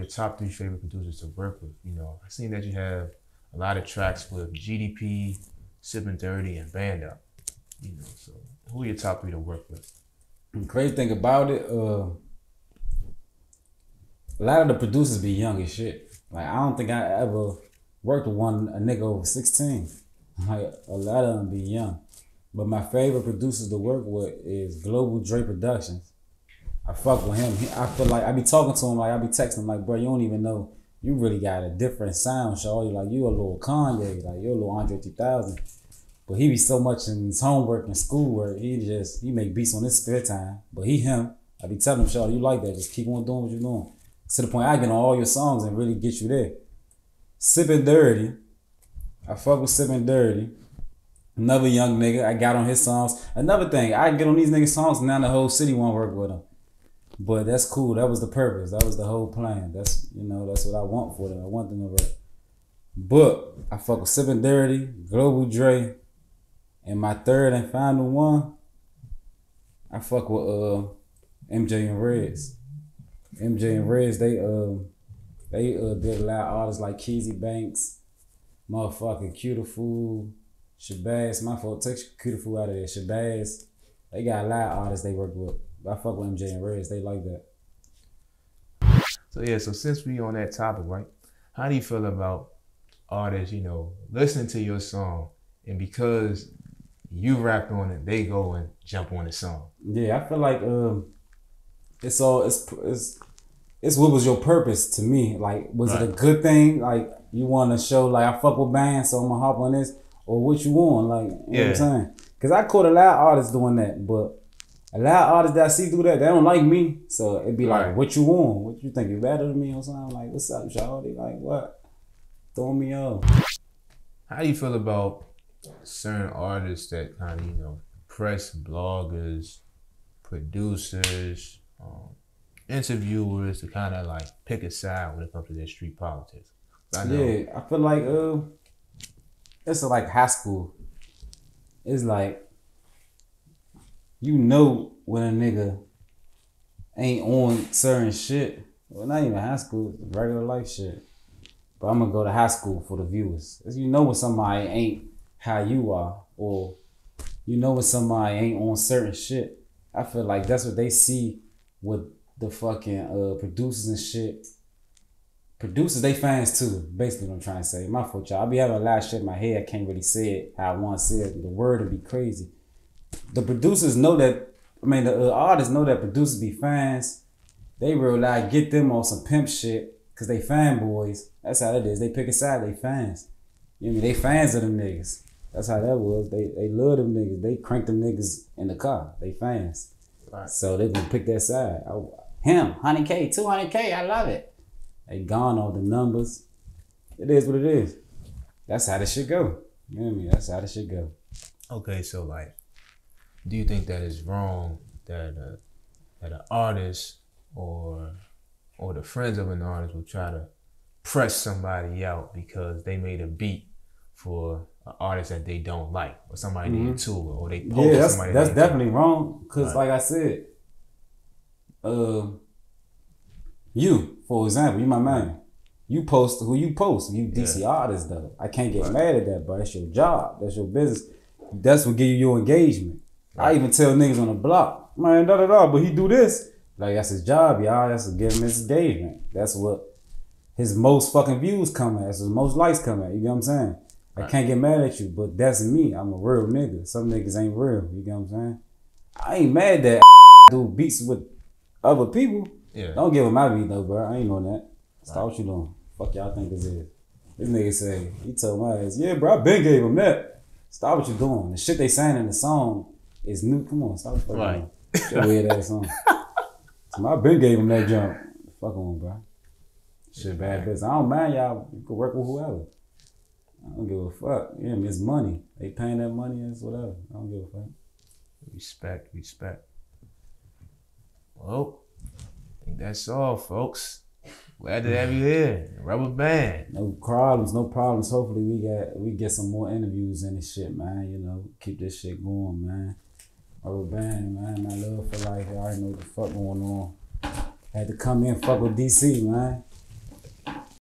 your top three favorite producers to work with. You know, I've seen that you have a lot of tracks with GDP, Sipping Dirty, and Band Up. You know, so who are your top three to work with? The crazy thing about it, uh, a lot of the producers be young as shit. Like I don't think I ever worked with one a nigga over sixteen. Like a lot of them be young. But my favorite producers to work with is Global Dre Productions. I fuck with him. I feel like I be talking to him like I be texting him like, bro, you don't even know you really got a different sound. You like you a little Kanye, like you a little Andre 3000. But he be so much in his homework and schoolwork. He just he make beats on his spare time. But he him. I be telling him, Shaw, you like that. Just keep on doing what you're doing. To the point I get on all your songs and really get you there. Sipping Dirty. I fuck with Sipping Dirty. Another young nigga. I got on his songs. Another thing, I get on these niggas' songs and now the whole city want to work with them. But that's cool. That was the purpose. That was the whole plan. That's you know, that's what I want for them. I want them to work. But I fuck with Sipping Dirty, Global Dre, and my third and final one, I fuck with uh MJ and Reds. MJ and Reds, they uh they uh did a lot of artists like Keezy Banks, motherfucking Cutiful, Shabazz. My fault, take Cutiful out of there. Shabazz. They got a lot of artists they work with. I fuck with MJ and Reds. They like that. So yeah, so since we on that topic, right? How do you feel about artists, you know, listening to your song and because you rapped on it, they go and jump on the song? Yeah, I feel like um it's all it's it's it's what was your purpose to me? Like, was right. it a good thing? Like, you want to show like I fuck with bands, so I'm gonna hop on this, or what you want? Like, you yeah. know what I'm saying? Because I caught a lot of artists doing that, but a lot of artists that I see do that, they don't like me. So it'd be right. like, what you want? What you think you better than me or something? Like, what's up, y'all? They Like, what? Throw me off. How do you feel about certain artists that kind of, you know, press bloggers, producers, um, interviewers to kind of like pick a side when it comes to their street politics? I yeah, I feel like uh, it's like high school. It's like you know when a nigga ain't on certain shit. Well, not even high school, regular life shit. But I'm gonna go to high school for the viewers. You know when somebody ain't how you are, or you know when somebody ain't on certain shit. I feel like that's what they see with the fucking uh, producers and shit. Producers, they fans too. Basically, what I'm trying to say. My fault, y'all. I be having a lot of shit in my head. I can't really say it how I want to say it. The word would be crazy the producers know that. I mean, the uh, artists know that producers be fans. They real like get them on some pimp shit because they fanboys. That's how it is. They pick a side. They fans. You know, I mean? they fans of them niggas. That's how that was. They they love them niggas. They crank them niggas in the car. They fans. Right. So they gonna pick that side. I, him, 100K, 200K, I love it. They gone all the numbers. It is what it is. That's how the shit go. You know what I mean? That's how the shit go. Okay, so like do you think that it's wrong that a, that an artist or or the friends of an artist will try to press somebody out because they made a beat for an artist that they don't like or somebody mm-hmm. they into or they post yeah, that's, somebody that's definitely wrong because right. like I said, uh, you for example, you my man. You post who you post. You DC yeah. artist though. I can't get right. mad at that, but that's your job. That's your business. That's what give you your engagement. I even tell niggas on the block, man, da da da, but he do this. Like that's his job, y'all. That's to give him his engagement. That's what his most fucking views come at. That's his most likes come at. You get what I'm saying? Right. I can't get mad at you, but that's me. I'm a real nigga. Some niggas ain't real. You get what I'm saying? I ain't mad that I do beats with other people. Yeah. Don't give him my beat though, bro. I ain't on that. Stop right. what you doing. Fuck y'all think this is. This nigga say, he told my ass, yeah, bro, I been gave him that. Stop what you doing. The shit they saying in the song it's new. Come on, stop fucking right. Your weird ass on. so my been gave him that jump. Fuck on, bro. Shit, bad business. I don't mind y'all. You can work with whoever. I don't give a fuck. Yeah, it's money. They paying that money. It's whatever. I don't give a fuck. Respect, respect. Well, I think that's all, folks. Glad to have you here. Rubberbann. No problems, no problems. Hopefully we get we get some more interviews and this shit, man. You know, keep this shit going, man. Rubberbann, man. My love for life. I already know what the fuck going on. Had to come in fuck with DC, man.